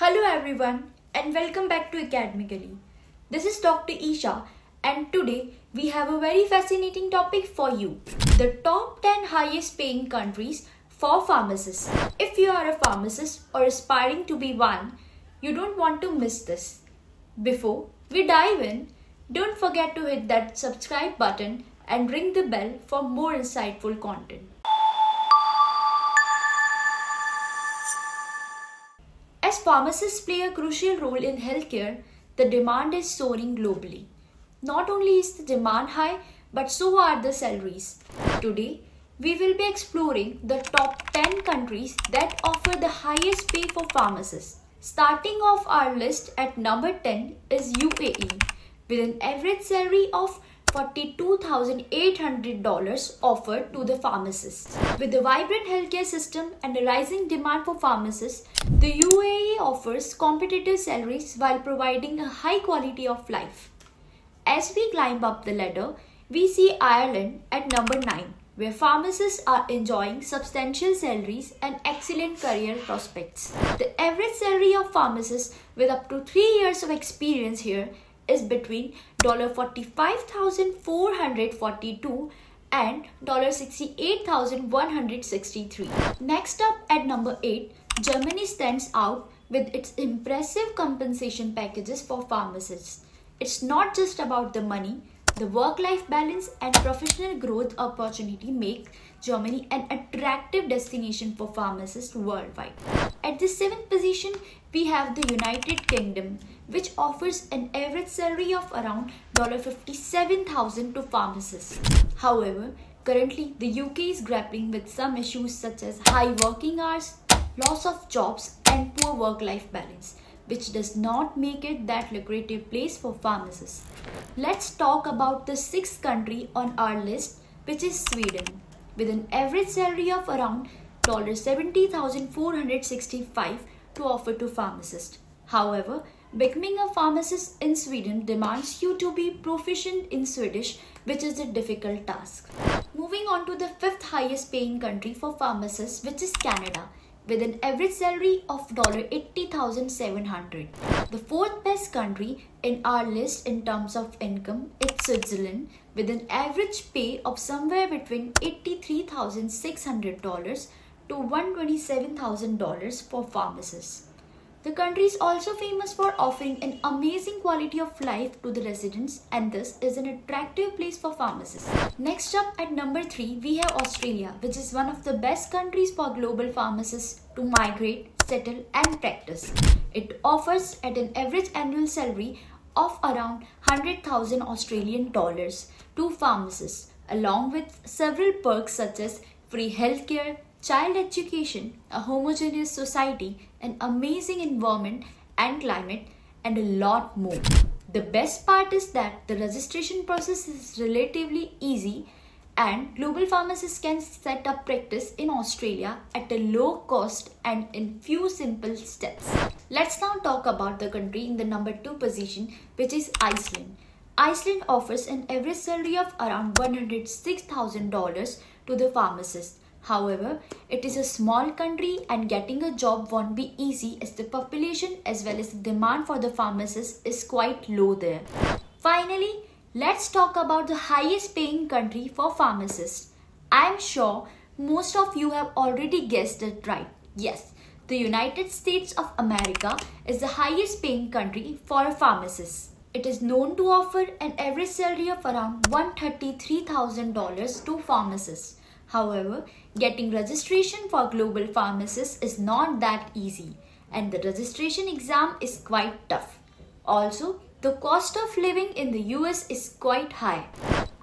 Hello everyone and welcome back to Academically. This is Dr. Isha and today we have a very fascinating topic for you. The top 10 highest paying countries for pharmacists. If you are a pharmacist or aspiring to be one, you don't want to miss this. Before we dive in, don't forget to hit that subscribe button and ring the bell for more insightful content. As pharmacists play a crucial role in healthcare, the demand is soaring globally. Not only is the demand high, but so are the salaries. Today, we will be exploring the top 10 countries that offer the highest pay for pharmacists. Starting off our list at number 10 is UAE with an average salary of $42,800 offered to the pharmacists. With a vibrant healthcare system and a rising demand for pharmacists, the UAE offers competitive salaries while providing a high quality of life. As we climb up the ladder, we see Ireland at number 9, where pharmacists are enjoying substantial salaries and excellent career prospects. The average salary of pharmacists with up to 3 years of experience here is between $45,442 and $68,163. Next up at number 8, Germany stands out with its impressive compensation packages for pharmacists. It's not just about the money, the work-life balance and professional growth opportunity make Germany an attractive destination for pharmacists worldwide. At the seventh position, we have the United Kingdom, which offers an average salary of around $57,000 to pharmacists. However, currently the UK is grappling with some issues such as high working hours, loss of jobs, and poor work-life balance which does not make it that lucrative place for pharmacists. Let's talk about the sixth country on our list, which is Sweden, with an average salary of around $70,465 to offer to pharmacists. However, becoming a pharmacist in Sweden demands you to be proficient in Swedish, which is a difficult task. Moving on to the fifth highest paying country for pharmacists, which is Canada with an average salary of 80,700. The fourth best country in our list in terms of income is Switzerland with an average pay of somewhere between $83,600 to $127,000 for pharmacists. The country is also famous for offering an amazing quality of life to the residents and this is an attractive place for pharmacists. Next up at number 3 we have Australia which is one of the best countries for global pharmacists to migrate, settle and practice. It offers at an average annual salary of around 100,000 Australian dollars to pharmacists along with several perks such as free healthcare, child education, a homogeneous society, an amazing environment and climate, and a lot more. The best part is that the registration process is relatively easy and global pharmacists can set up practice in Australia at a low cost and in few simple steps. Let's now talk about the country in the number 2 position which is Iceland. Iceland offers an average salary of around $106,000 to the pharmacist However, it is a small country and getting a job won't be easy as the population as well as the demand for the pharmacists is quite low there. Finally, let's talk about the highest paying country for pharmacists. I'm sure most of you have already guessed it right. Yes, the United States of America is the highest paying country for pharmacists. It is known to offer an average salary of around $133,000 to pharmacists. However, getting registration for global pharmacists is not that easy and the registration exam is quite tough. Also, the cost of living in the US is quite high.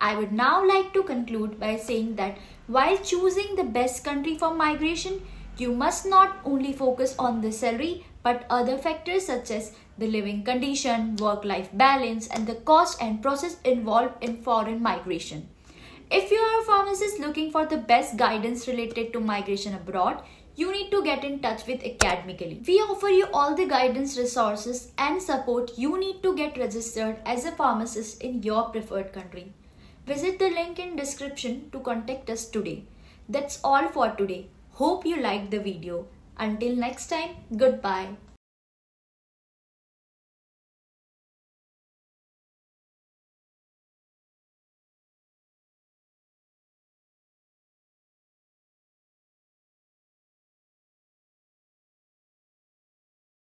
I would now like to conclude by saying that while choosing the best country for migration, you must not only focus on the salary but other factors such as the living condition, work-life balance and the cost and process involved in foreign migration. If you are a pharmacist looking for the best guidance related to migration abroad, you need to get in touch with Academically. We offer you all the guidance resources and support you need to get registered as a pharmacist in your preferred country. Visit the link in description to contact us today. That's all for today. Hope you liked the video. Until next time, goodbye.